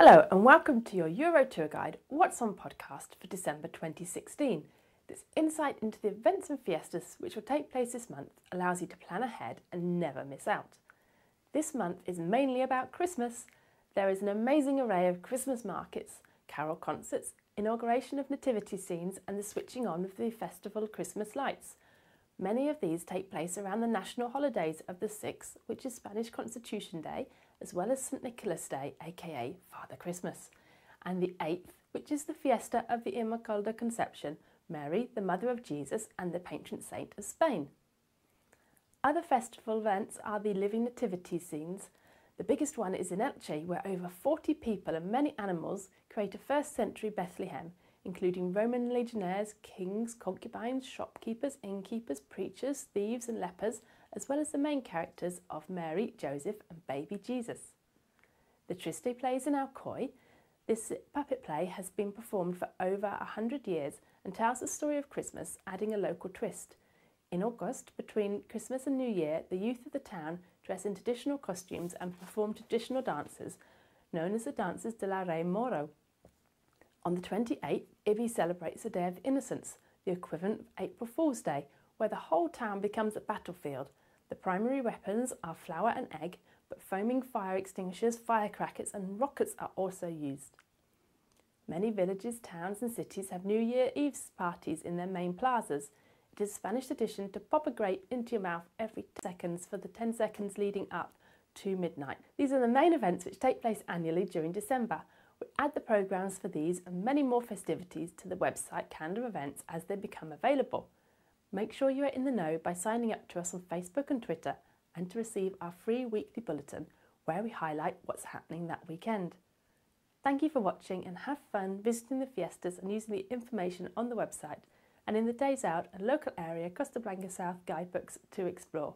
Hello, and welcome to your Euro Tour Guide What's On podcast for December 2016. This insight into the events and fiestas which will take place this month allows you to plan ahead and never miss out. This month is mainly about Christmas. There is an amazing array of Christmas markets, carol concerts, inauguration of nativity scenes, and the switching on of the festival Christmas lights. Many of these take place around the national holidays of the 6th, which is Spanish Constitution Day, as well as St Nicholas Day, aka Father Christmas, and the 8th, which is the fiesta of the Immaculada Conception, Mary, the Mother of Jesus, and the patron saint of Spain. Other festival events are the Living Nativity scenes. The biggest one is in Elche, where over 40 people and many animals create a first century Bethlehem, including Roman legionnaires, kings, concubines, shopkeepers, innkeepers, preachers, thieves, and lepers, as well as the main characters of Mary, Joseph, and baby Jesus. The Tirisiti plays in Alcoy. This puppet play has been performed for over a hundred years and tells the story of Christmas, adding a local twist. In Agost, between Christmas and New Year, the youth of the town dress in traditional costumes and perform traditional dances, known as the Dances de la Rey Moro. On the 28th, Ibi celebrates the Day of Innocence, the equivalent of April Fool's Day, where the whole town becomes a battlefield. The primary weapons are flour and egg, but foaming fire extinguishers, firecrackers, and rockets are also used. Many villages, towns, and cities have New Year Eve parties in their main plazas. It is a Spanish tradition to pop a grape into your mouth every seconds for the 10 seconds leading up to midnight. These are the main events which take place annually during December. We add the programmes for these and many more festivities to the website calendar events as they become available. Make sure you are in the know by signing up to us on Facebook and Twitter and to receive our free weekly bulletin where we highlight what's happening that weekend. Thank you for watching and have fun visiting the fiestas and using the information on the website and in the days out and local area Costa Blanca South guidebooks to explore.